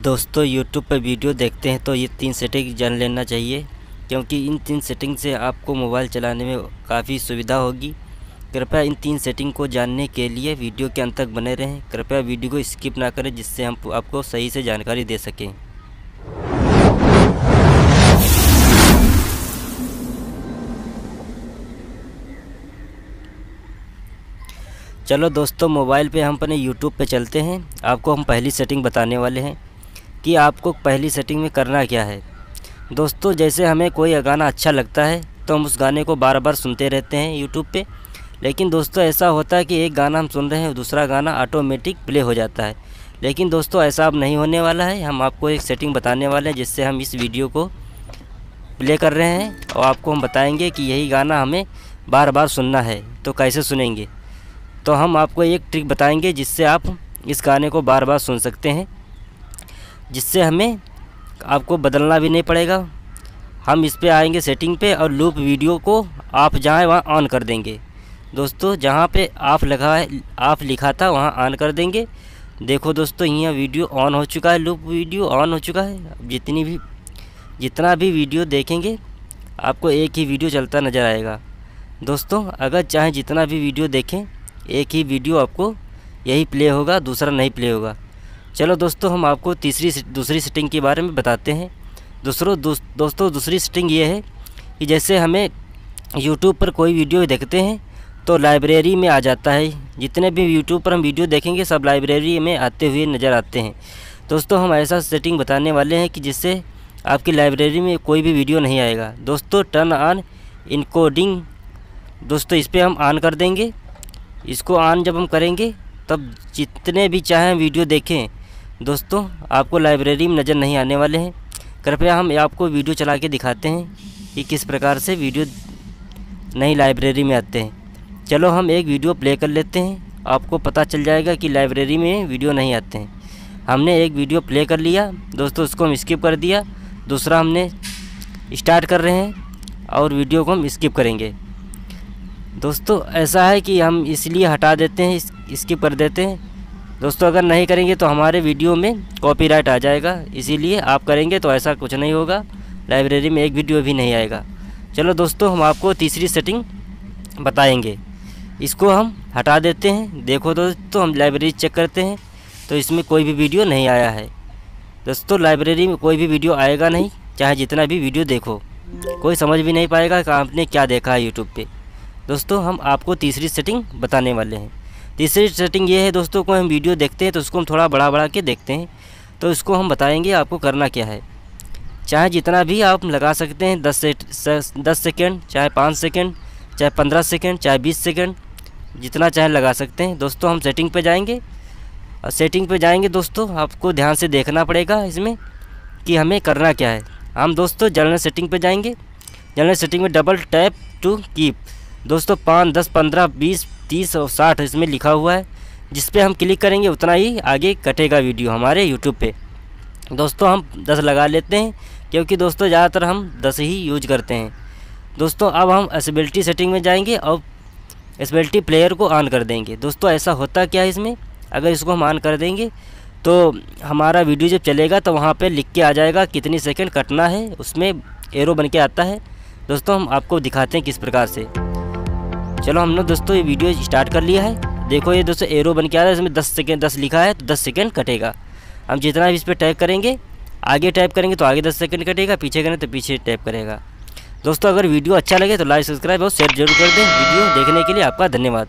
दोस्तों यूट्यूब पर वीडियो देखते हैं तो ये तीन सेटिंग जान लेना चाहिए, क्योंकि इन तीन सेटिंग से आपको मोबाइल चलाने में काफ़ी सुविधा होगी। कृपया इन तीन सेटिंग को जानने के लिए वीडियो के अंत तक बने रहें। कृपया वीडियो को स्किप ना करें, जिससे हम आपको सही से जानकारी दे सकें। चलो दोस्तों मोबाइल पे हम अपने यूट्यूब पे चलते हैं। आपको हम पहली सेटिंग बताने वाले हैं। कि आपको पहली सेटिंग में करना क्या है। दोस्तों, जैसे हमें कोई गाना अच्छा लगता है तो हम उस गाने को बार बार सुनते रहते हैं यूट्यूब पे। लेकिन दोस्तों, ऐसा होता है कि एक गाना हम सुन रहे हैं, दूसरा गाना ऑटोमेटिक प्ले हो जाता है। लेकिन दोस्तों, ऐसा अब नहीं होने वाला है। हम आपको एक सेटिंग बताने वाले हैं, जिससे हम इस वीडियो को प्ले कर रहे हैं और आपको हम बताएँगे कि यही गाना हमें बार बार सुनना है। तो कैसे सुनेंगे? तो हम आपको एक ट्रिक बताएँगे, जिससे आप इस गाने को बार बार सुन सकते हैं। जिससे हमें आपको बदलना भी नहीं पड़ेगा। हम इस पर आएँगे सेटिंग पे और लूप वीडियो को आप जहाँ वहाँ ऑन कर देंगे। दोस्तों, जहाँ पे आप लगा है, आप लिखा था वहाँ ऑन कर देंगे। देखो दोस्तों, यहाँ वीडियो ऑन हो चुका है, लूप वीडियो ऑन हो चुका है। जितनी भी, जितना भी वीडियो देखेंगे, आपको एक ही वीडियो चलता नज़र आएगा। दोस्तों, अगर चाहे जितना भी वीडियो देखें, एक ही वीडियो आपको यही प्ले होगा, दूसरा नहीं प्ले होगा। चलो दोस्तों, हम आपको तीसरी दूसरी सेटिंग के बारे में बताते हैं। दूसरों दोस्तों, दूसरी सेटिंग ये है कि जैसे हमें यूट्यूब पर कोई वीडियो देखते हैं तो लाइब्रेरी में आ जाता है। जितने भी यूट्यूब पर हम वीडियो देखेंगे, सब लाइब्रेरी में आते हुए नज़र आते हैं। दोस्तों, हम ऐसा सेटिंग बताने वाले हैं कि जिससे आपकी लाइब्रेरी में कोई भी वीडियो नहीं आएगा। दोस्तों टर्न ऑन इनकोडिंग दोस्तों, इस पर हम ऑन कर देंगे। इसको ऑन जब हम करेंगे, तब जितने भी चाहें वीडियो देखें दोस्तों, आपको लाइब्रेरी में नज़र नहीं आने वाले हैं। कृपया हम आपको वीडियो चला के दिखाते हैं कि किस प्रकार से वीडियो नई लाइब्रेरी में आते हैं। चलो हम एक वीडियो प्ले कर लेते हैं। आपको पता चल जाएगा कि लाइब्रेरी में वीडियो नहीं आते हैं। हमने एक वीडियो प्ले कर लिया। दोस्तों, उसको हम स्किप कर दिया। दूसरा हमने स्टार्ट कर रहे हैं और वीडियो को हम स्किप करेंगे। दोस्तों, ऐसा है कि हम इसलिए हटा देते हैं स्किप कर देते हैं दोस्तों, अगर नहीं करेंगे तो हमारे वीडियो में कॉपीराइट आ जाएगा। इसीलिए आप करेंगे तो ऐसा कुछ नहीं होगा। लाइब्रेरी में एक वीडियो भी नहीं आएगा। चलो दोस्तों, हम आपको तीसरी सेटिंग बताएँगे। इसको हम हटा देते हैं। देखो दोस्तों, हम लाइब्रेरी चेक करते हैं तो इसमें कोई भी वीडियो नहीं आया है। दोस्तों लाइब्रेरी में कोई भी वीडियो आएगा नहीं, चाहे जितना भी वीडियो देखो। कोई समझ भी नहीं पाएगा कि आपने क्या देखा है यूट्यूब पे। दोस्तों, हम आपको तीसरी सेटिंग बताने वाले हैं। तीसरी सेटिंग ये है दोस्तों को हम वीडियो देखते हैं तो उसको हम थोड़ा बड़ा बड़ा के देखते हैं। तो इसको हम बताएँगे आपको करना क्या है। चाहे जितना भी आप लगा सकते हैं, दस से, दस सेकेंड चाहे पाँच सेकेंड चाहे पंद्रह सेकेंड चाहे बीस सेकेंड जितना चाहे लगा सकते हैं। दोस्तों हम सेटिंग पे जाएँगे। और सेटिंग पे जाएँगे दोस्तों, आपको ध्यान से देखना पड़ेगा इसमें कि हमें करना क्या है। हम दोस्तों जनरल सेटिंग पे जाएँगे। जनरल सेटिंग में डबल टैप टू कीप दोस्तों पाँच, दस, पंद्रह, बीस तीस और साठ इसमें लिखा हुआ है। जिस पे हम क्लिक करेंगे, उतना ही आगे कटेगा वीडियो हमारे यूट्यूब पे। दोस्तों, हम दस लगा लेते हैं, क्योंकि दोस्तों, ज़्यादातर हम दस ही यूज़ करते हैं। दोस्तों, अब हम एसबिलिटी सेटिंग में जाएँगे, और एसबिलिटी प्लेयर को ऑन कर देंगे। दोस्तों, ऐसा होता क्या है इसमें? अगर इसको हम ऑन कर देंगे तो हमारा वीडियो जब चलेगा तो वहाँ पर लिख के आ जाएगा कितनी सेकेंड कटना है। उसमें एरो बन के आता है। दोस्तों, हम आपको दिखाते हैं किस प्रकार से। चलो हमने दोस्तों ये वीडियो स्टार्ट कर लिया है। देखो ये दोस्तों एरो बन के आ रहा है, इसमें दस सेकेंड दस लिखा है तो दस सेकेंड कटेगा। हम जितना भी इस पर टाइप करेंगे, आगे टाइप करेंगे तो आगे दस सेकेंड कटेगा, पीछे करें तो पीछे टाइप करेगा। दोस्तों अगर वीडियो अच्छा लगे तो लाइक सब्सक्राइब और शेयर ज़रूर कर दें। वीडियो देखने के लिए आपका धन्यवाद।